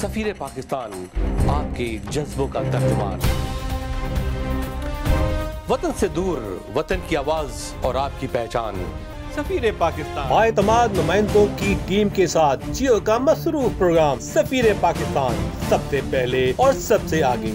سفیر پاکستان آپ کے جذبوں کا ترجمان وطن سے دور وطن کی آواز اور آپ کی پہچان سفیر پاکستان نمائندوں کی ٹیم کے ساتھ جیو کا مصروف پروگرام سفیر پاکستان سب سے پہلے اور سب سے آگے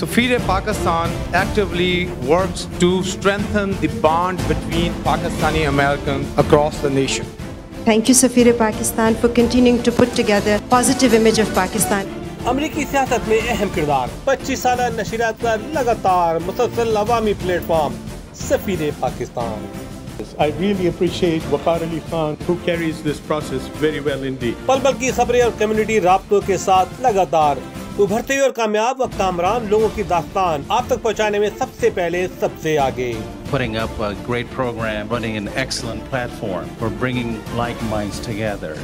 سفیر Pakistan actually works to strengthen the bond between Pakistani American across the nation thank you سفیر Pakistan for continuing to put together positive image of Pakistan امریکی سیاست میں اہم کردار پچیس سالہ نشریات کا لگاتار مسلسل عوامی پلیٹ فارم سفیر پاکستان پل پل کی خبریں اور کمیونٹی رابطوں کے ساتھ لگاتار ابھرتے اور کامیاب و کامران لوگوں کی داستان آپ تک پہنچانے میں سب سے پہلے سب سے آگے putting up a great program, running an excellent platform for bringing like minds together.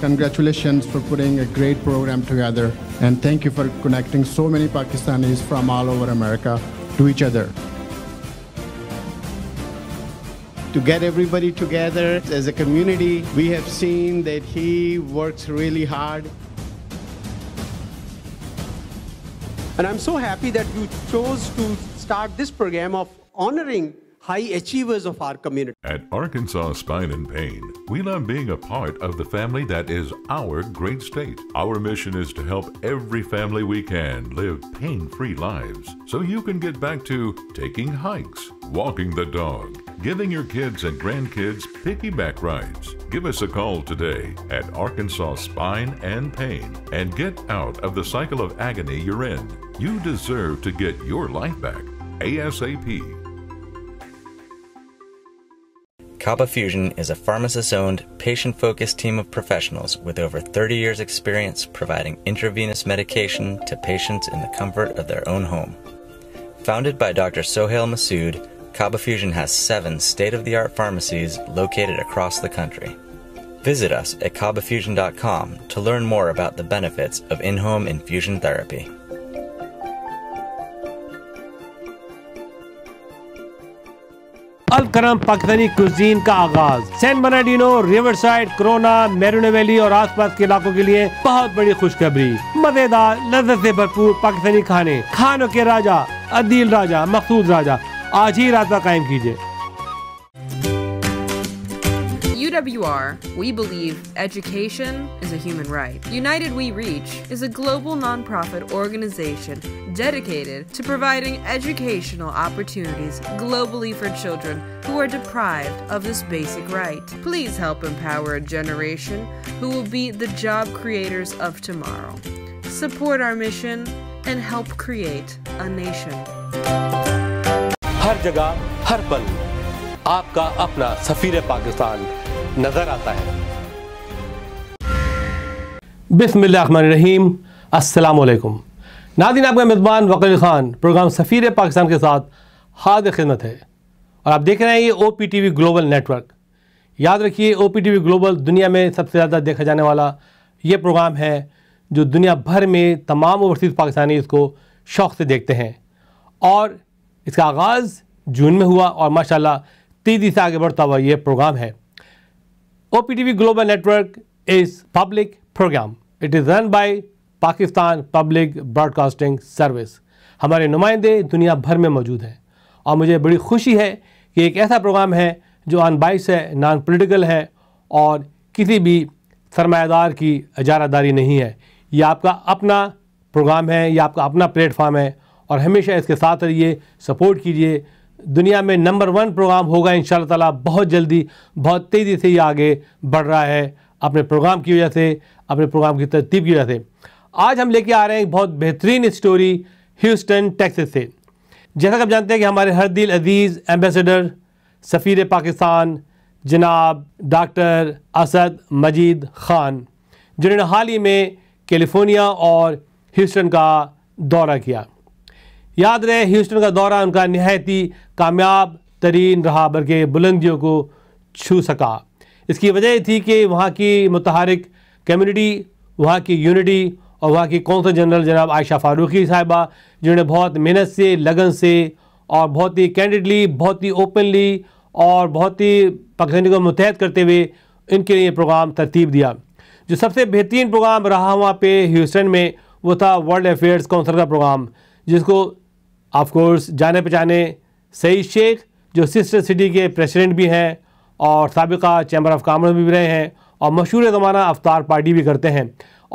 Congratulations for putting a great program together, and thank you for connecting so many Pakistanis from all over America to each other. To get everybody together as a community, we have seen that he works really hard. And I'm so happy that you chose to start this program of honoring high achievers of our community. At Arkansas Spine and Pain, we love being a part of the family that is our great state. Our mission is to help every family we can live pain free lives so you can get back to taking hikes, walking the dog, giving your kids and grandkids piggyback rides. Give us a call today at Arkansas Spine and Pain and get out of the cycle of agony you're in. You deserve to get your life back. ASAP. Kaba Fusion is a pharmacist owned, patient focused team of professionals with over 30 years' experience providing intravenous medication to patients in the comfort of their own home. Founded by Dr. Sohail Masood, Kaba Fusion has seven state of the art pharmacies located across the country. Visit us at kabafusion.com to learn more about the benefits of in home infusion therapy. ال کرم Pakistani cuisine کا آغاز San Bernardino Riverside Corona Moreno Valley اور آس پاس کے علاقوں کے لیے بہت بڑی خوشخبری مزیدار لذت سے بھرپور پاکستانی کھانے کھانوں کے راجہ عدیل راجہ مقصود راجہ آج ہی رابطہ قائم کیجیے AWR, we believe education is a human right. United We Reach is a global nonprofit organization dedicated to providing educational opportunities globally for children who are deprived of this basic right. Please help empower a generation who will be the job creators of tomorrow. Support our mission and help create a nation. हर जगह हर पल आपका अपना सफीर पाकिस्तान نظر آتا ہے بسم اللہ الرحمن الرحیم السلام علیکم ناظرین آپ کا مضبان وقل خان پروگرام سفیر پاکستان کے ساتھ حاضر خدمت ہے اور آپ دیکھ رہے ہیں یہ O P T V global network یاد رکھیے او پی ٹی وی گلوبل دنیا میں سب سے زیادہ دیکھا جانے والا یہ پروگرام ہے جو دنیا بھر میں تمام اوورسیز پاکستانی اس کو شوق سے دیکھتے ہیں اور اس کا آغاز جون میں ہوا اور ماشاءاللہ تیزی سے آگے بڑھتا ہوا یہ پروگرام ہے OPTV Global Network is public program. It is run by Pakistan Public Broadcasting Service. Pakistan public service ہمارے نمائندے دنیا بھر میں موجود ہیں اور مجھے بڑی خوشی ہے کہ ایک ایسا پروگرام ہے جو آن بائس ہے نان پولیٹیکل ہے اور کسی بھی سرمایہ دار کی اجارہ داری نہیں ہے یہ آپ کا اپنا پروگرام ہے یہ آپ کا اپنا پلیٹ فارم ہے اور ہمیشہ اس کے ساتھ رہیے سپورٹ کیجیے دنیا میں نمبر ون پروگرام ہوگا ان شاء اللہ تعالیٰ بہت جلدی بہت تیزی سے یہ آگے بڑھ رہا ہے اپنے پروگرام کی وجہ سے اپنے پروگرام کی ترتیب کی وجہ سے آج ہم لے کے آ رہے ہیں بہت بہترین اسٹوری ہیوسٹن ٹیکسس سے جیسا کہ آپ جانتے ہیں کہ ہمارے ہر دل عزیز ایمبیسڈر سفیر پاکستان جناب ڈاکٹر اسد مجید خان جنہوں نے حال ہی میں کیلیفورنیا اور ہیوسٹن کا دورہ کیا یاد رہے ہیوسٹن کا دورہ ان کا نہایتی کامیاب ترین رہا بلکہ بلندیوں کو چھو سکا اس کی وجہ یہ تھی کہ وہاں کی متحرک کمیونٹی وہاں کی یونٹی اور وہاں کی کونسل جنرل جناب عائشہ فاروقی صاحبہ جنہوں نے بہت محنت سے لگن سے اور بہت ہی کینڈیڈلی بہت ہی اوپنلی اور بہت ہی پاکستانی کو متحد کرتے ہوئے ان کے لیے پروگرام ترتیب دیا جو سب سے بہترین پروگرام رہا وہاں پہ ہیوسٹن میں وہ تھا ورلڈ افیئرس کونسل کا پروگرام جس کو آف کورس جانے پہچانے سعید شیخ جو سسٹر سٹی کے پریسیڈنٹ بھی ہیں اور سابقہ چیمبر آف کامرس بھی رہے ہیں اور مشہور زمانہ افطار پارٹی بھی کرتے ہیں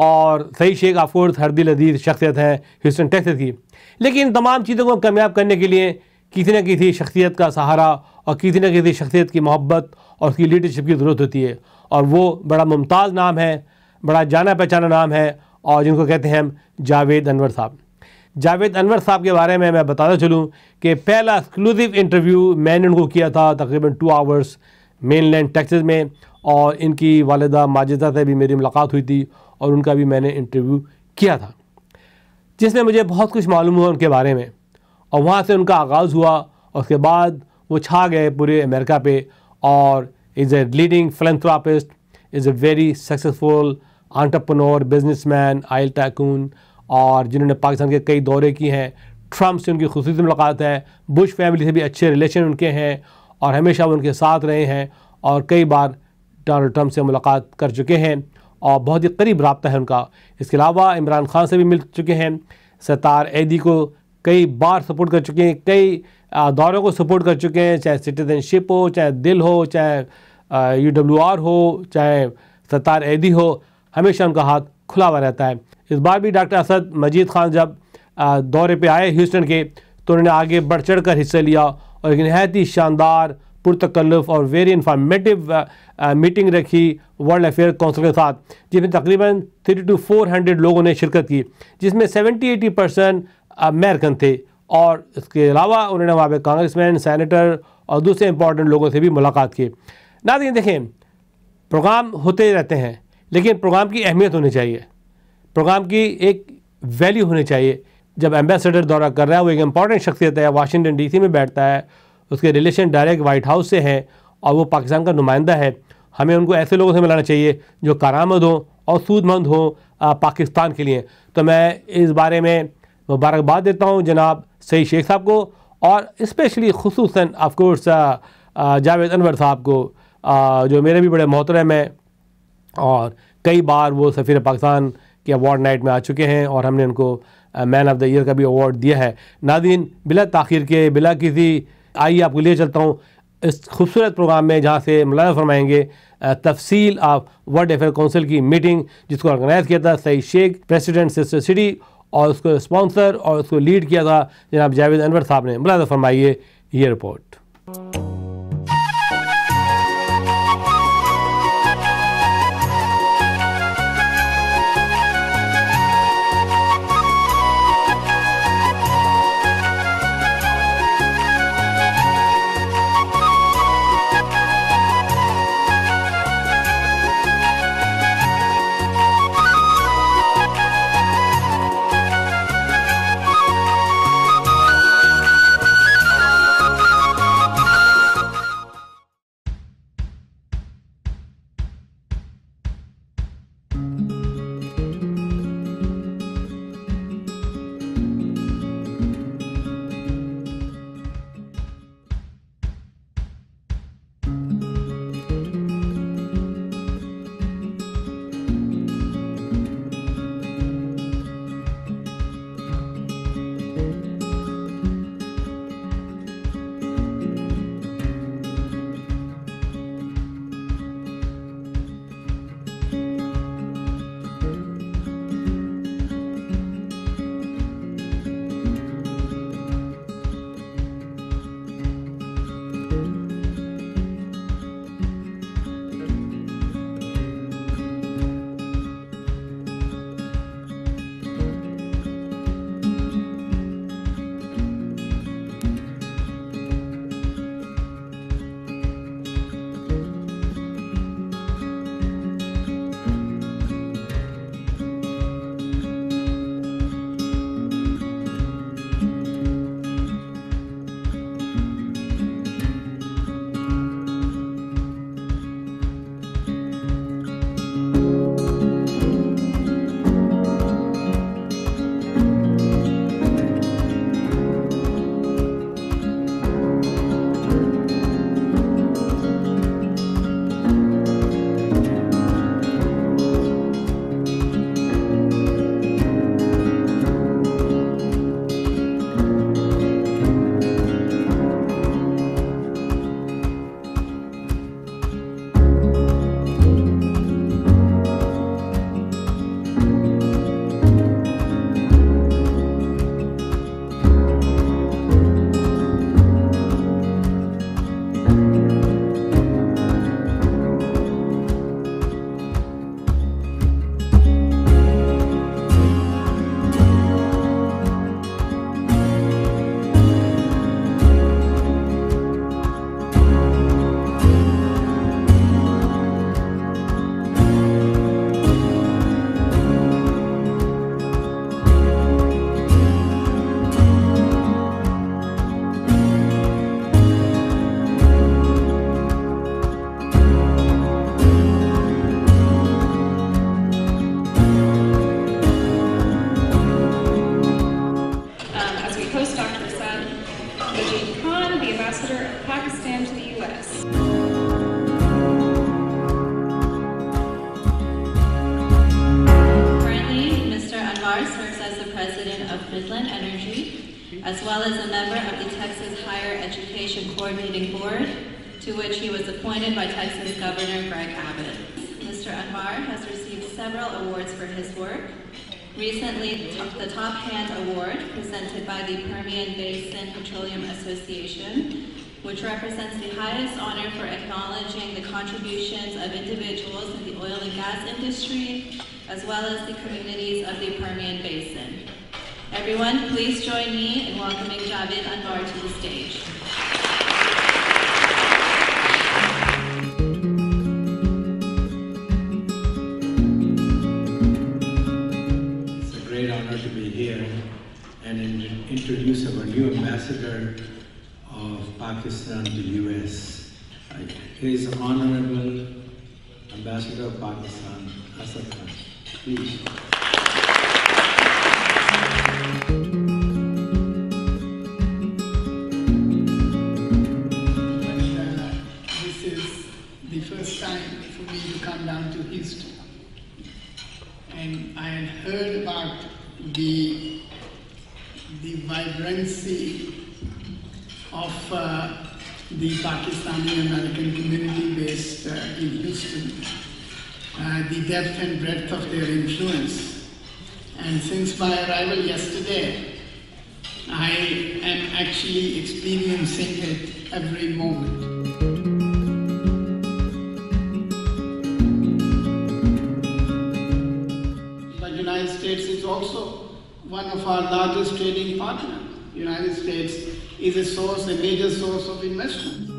اور سعید شیخ آف کورس ہر دل عزیز شخصیت ہیں ہیوسٹن ٹیکسس کی لیکن ان تمام چیزوں کو کامیاب کرنے کے لیے کسی نہ کسی شخصیت کا سہارا اور کسی نہ کسی شخصیت کی محبت اور اس کی لیڈرشپ کی ضرورت ہوتی ہے اور وہ بڑا ممتاز نام ہے بڑا جانا پہچانا نام ہے اور جن کو کہتے ہیں ہم جاوید انور صاحب جاوید انور صاحب کے بارے میں میں بتاتا چلوں کہ پہلا ایکسکلوزیو انٹرویو میں نے ان کو کیا تھا تقریباً two hours mainland Texas میں اور ان کی والدہ ماجدہ سے بھی میری ملاقات ہوئی تھی اور ان کا بھی میں نے انٹرویو کیا تھا جس میں مجھے بہت کچھ معلوم ہوا ان کے بارے میں اور وہاں سے ان کا آغاز ہوا اور اس کے بعد وہ چھا گئے پورے امریکہ پہ اور is a leading philanthropist is a very successful entrepreneur business man oil tycoon اور جنہوں نے پاکستان کے کئی دورے کیے ہیں ٹرمپ سے ان کی خصوصی ملاقات ہے بش فیملی سے بھی اچھے ریلیشن ان کے ہیں اور ہمیشہ ان کے ساتھ رہے ہیں اور کئی بار ڈونلڈ ٹرمپ سے ملاقات کر چکے ہیں اور بہت ہی قریب رابطہ ہے ان کا اس کے علاوہ عمران خان سے بھی مل چکے ہیں ستار ایدی کو کئی بار سپورٹ کر چکے ہیں کئی دوروں کو سپورٹ کر چکے ہیں چاہے سٹیزن شپ ہو چاہے دل ہو چاہے یو ڈبلو آر ہو چاہے ستار ایدی ہو ہمیشہ ان کا ہاتھ کھلا ہوا رہتا ہے اس بار بھی ڈاکٹر اسد مجید خان جب دورے پہ آئے ہیوسٹن کے تو انہوں نے آگے بڑھ چڑھ کر حصہ لیا اور ایک نہایت ہی شاندار پرتکلف اور ویری انفارمیٹیو میٹنگ رکھی ورلڈ افیئر کونسل کے ساتھ جس میں تقریباً تھری ٹو فور ہنڈریڈ لوگوں نے شرکت کی جس میں سیونٹی ایٹی پرسنٹ امیرکن تھے اور اس کے علاوہ انہوں نے وہاں پہ کانگریس مین سینیٹر اور دوسرے امپورٹنٹ لوگوں سے بھی ملاقات کی ناظرین دیکھیں پروگرام ہوتے رہتے ہیں لیکن پروگرام کی اہمیت ہونی چاہیے پروگرام کی ایک ویلیو ہونی چاہیے جب ایمبیسیڈر دورہ کر رہا ہے وہ ایک امپورٹنٹ شخصیت ہے واشنگٹن ڈی سی میں بیٹھتا ہے اس کے ریلیشن ڈائریکٹ وائٹ ہاؤس سے ہیں اور وہ پاکستان کا نمائندہ ہے ہمیں ان کو ایسے لوگوں سے ملانا چاہیے جو کارآمد ہوں اور سود مند ہوں پاکستان کے لیے تو میں اس بارے میں مبارکباد دیتا ہوں جناب سعید شیخ صاحب کو اور اسپیشلی خصوصاً آف کورس جاوید انور صاحب کو جو میرے بھی بڑے محترم ہیں اور کئی بار وہ سفیر پاکستان کہ ایوارڈ نائٹ میں آ چکے ہیں اور ہم نے ان کو مین آف دا ایئر کا بھی ایوارڈ دیا ہے ناظرین بلا تاخیر کے بلا کسی آئیے آپ کو لے چلتا ہوں اس خوبصورت پروگرام میں جہاں سے ملانا فرمائیں گے تفصیل آف ورلڈ افیئر کونسل کی میٹنگ جس کو آرگنائز کیا تھا سعید شیخ پریسیڈنٹ سسٹر سٹی اور اس کو اسپانسر اور اس کو لیڈ کیا تھا جناب جاوید انور صاحب نے ملازم فرمائیے یہ report as well as a member of the Texas Higher Education Coordinating Board, to which he was appointed by Texas Governor Greg Abbott. Mr. Anwar has received several awards for his work. Recently, the Top Hand Award, presented by the Permian Basin Petroleum Association, which represents the highest honor for acknowledging the contributions of individuals in the oil and gas industry, as well as the communities of the Permian Basin. Everyone, please join me in welcoming Javed Anwar to the stage. It's a great honor to be here and introduce our new ambassador of Pakistan to U.S. Right. His Honorable Ambassador of Pakistan, Asad Khan. Please. community-based uh, in Houston, uh, the depth and breadth of their influence. And since my arrival yesterday, I am actually experiencing it every moment. The United States is also one of our largest trading partners. United States is a source, a major source of investment.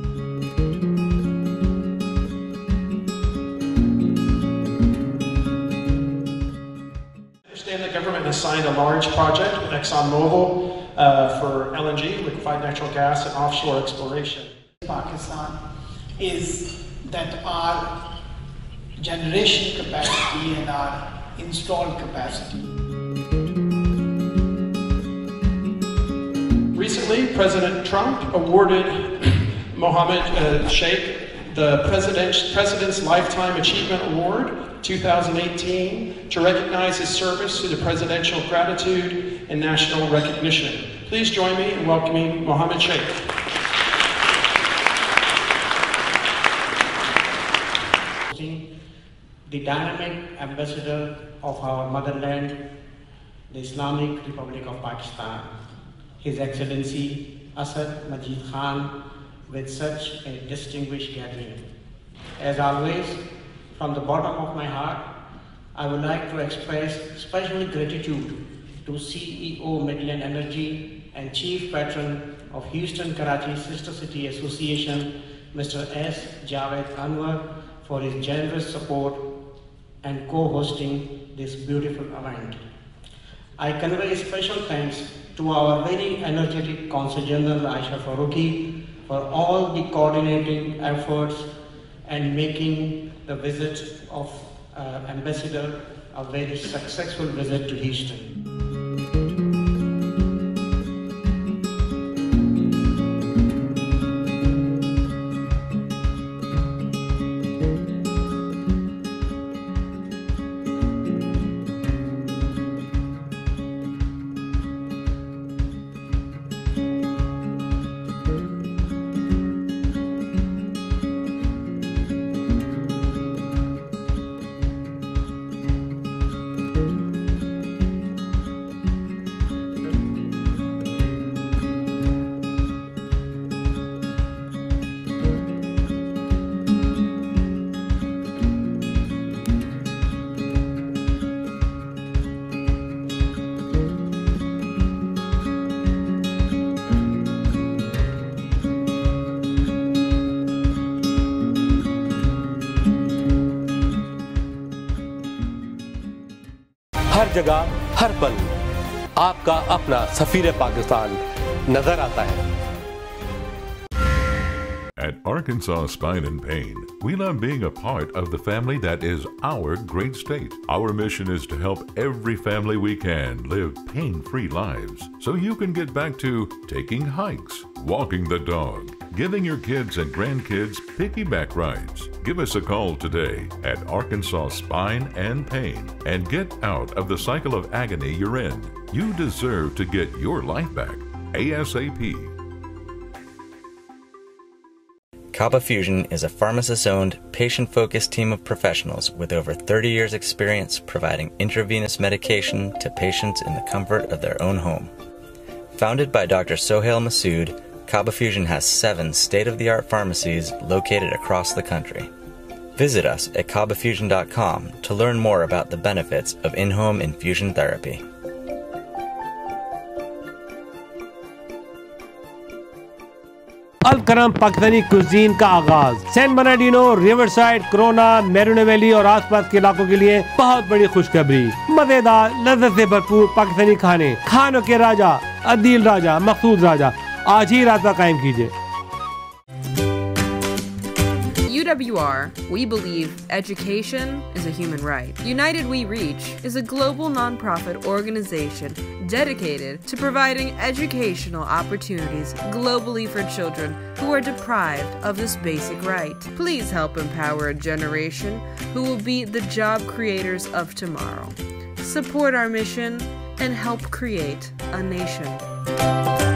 government has signed a large project with ExxonMobil uh, for LNG, liquefied natural gas, and offshore exploration. Pakistan is that our generation capacity and our installed capacity. Recently, President Trump awarded Mohammed uh, Sheikh the President, President's Lifetime Achievement Award 2018 to recognize his service to the Presidential Gratitude and National Recognition. Please join me in welcoming Mohammed Sheikh. The dynamic ambassador of our motherland, the Islamic Republic of Pakistan, His Excellency Asad Majid Khan, with such a distinguished gathering. As always, from the bottom of my heart, I would like to express special gratitude to CEO Midland Energy and Chief Patron of Houston Karachi Sister City Association, Mr. S. Javed Anwar, for his generous support and co-hosting this beautiful event. I convey special thanks to our very energetic Consul General Aisha Farooqi for all the coordinating efforts and making the visit of uh, Ambassador a very successful visit to Houston. جگہ ہر پل آپ کا اپنا سفیر پاکستان نظر آتا ہے Arkansas Spine and Pain. We love being a part of the family that is our great state. Our mission is to help every family we can live pain free lives so you can get back to taking hikes, walking the dog, giving your kids and grandkids piggyback rides. Give us a call today at Arkansas Spine and Pain and get out of the cycle of agony you're in. You deserve to get your life back ASAP. Kaba Fusion is a pharmacist owned, patient focused team of professionals with over 30 years' experience providing intravenous medication to patients in the comfort of their own home. Founded by Dr. Sohail Masood, Kaba Fusion has seven state of the art pharmacies located across the country. Visit us at kabafusion.com to learn more about the benefits of in home infusion therapy. کرم Pakistani cuisine کا آغاز San Bernardino Riverside Corona Moreno Valley اور آس پاس کے علاقوں کے لیے بہت بڑی خوشخبری مزیدار لذت سے بھرپور پاکستانی کھانے کھانوں کے راجہ عدیل راجہ مقصود راجہ آج ہی رابطہ قائم کیجیے are, we believe education is a human right. United We Reach is a global nonprofit organization dedicated to providing educational opportunities globally for children who are deprived of this basic right. Please help empower a generation who will be the job creators of tomorrow. Support our mission and help create a nation.